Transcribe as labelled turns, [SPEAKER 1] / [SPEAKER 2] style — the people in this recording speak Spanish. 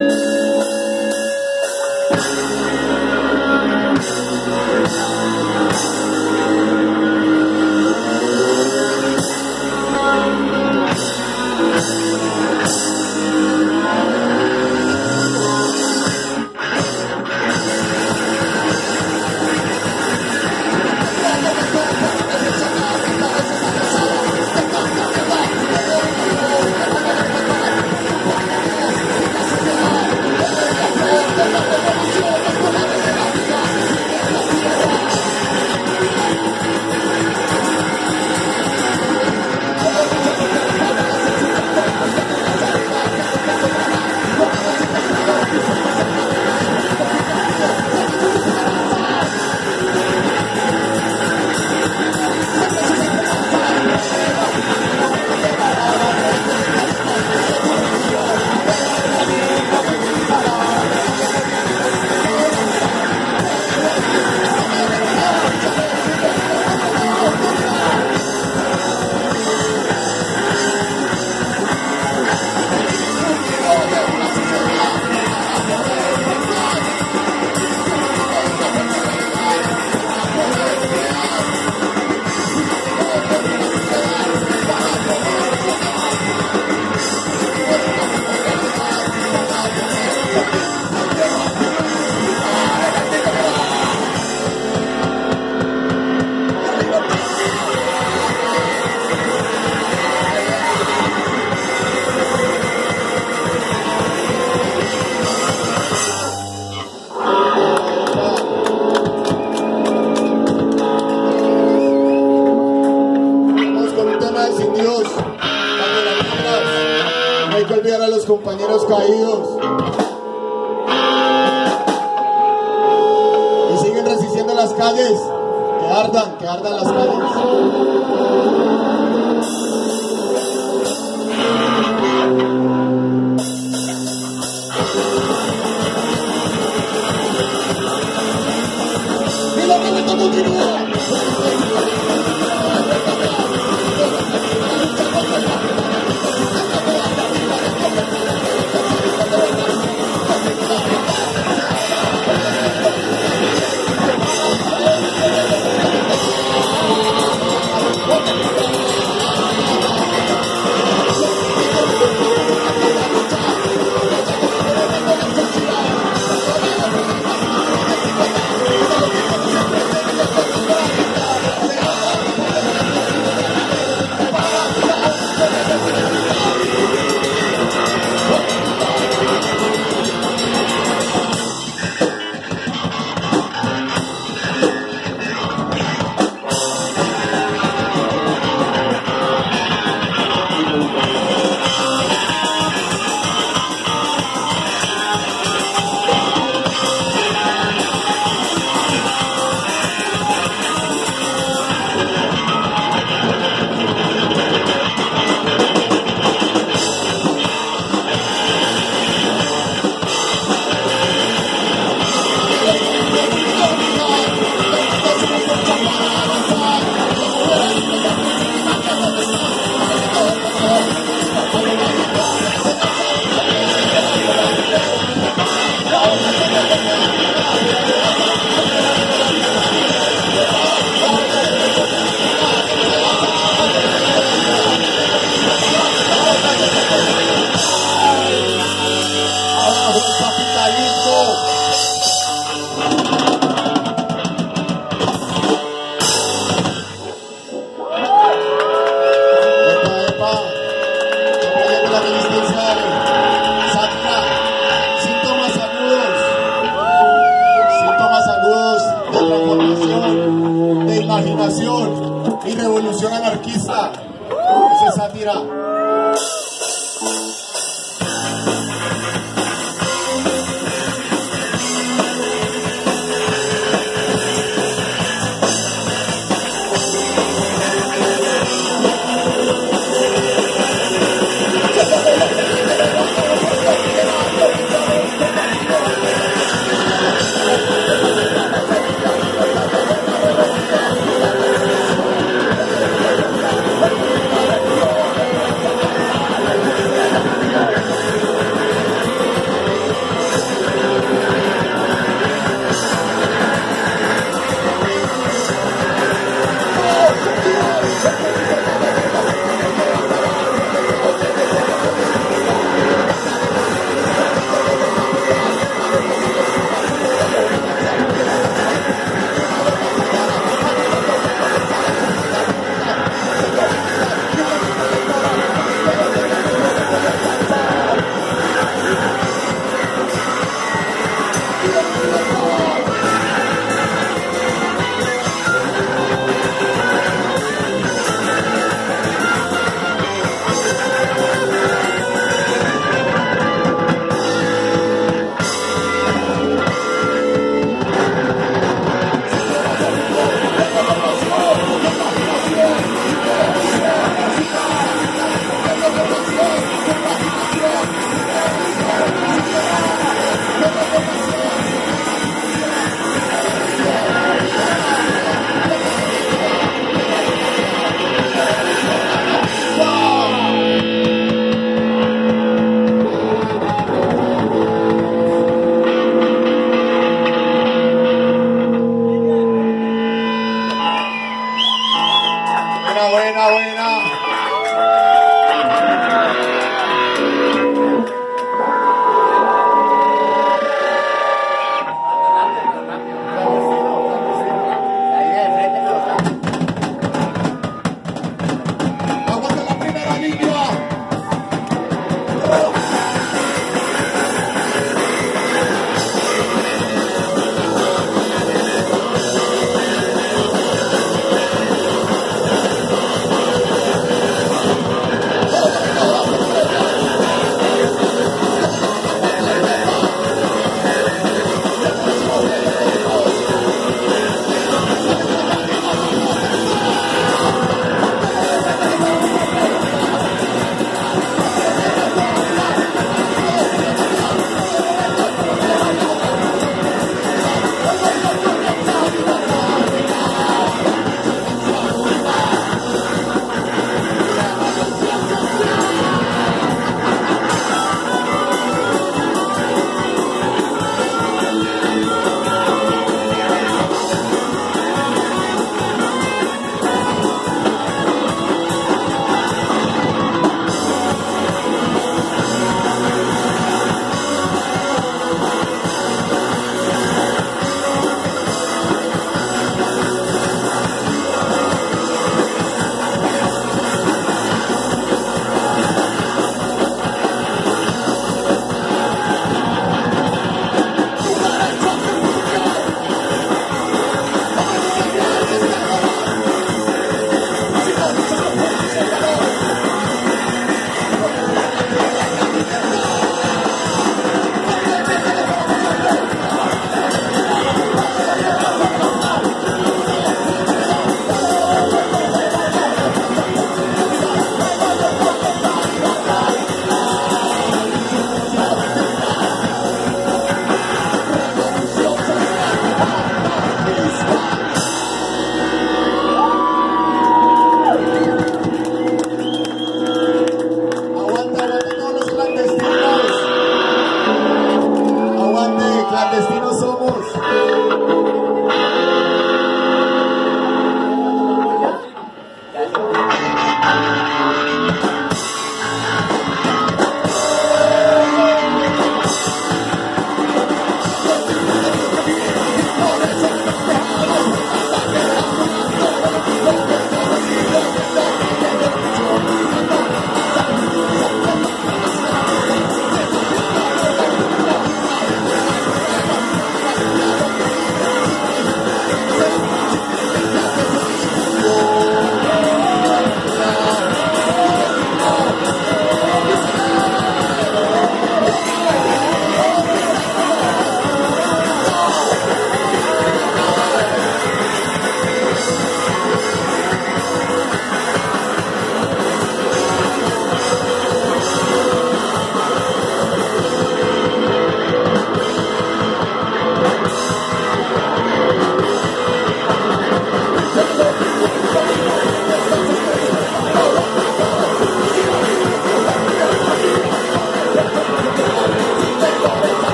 [SPEAKER 1] you Yeah. calles, que ardan, que ardan las calles. continúa. revolución anarquista. Esa es.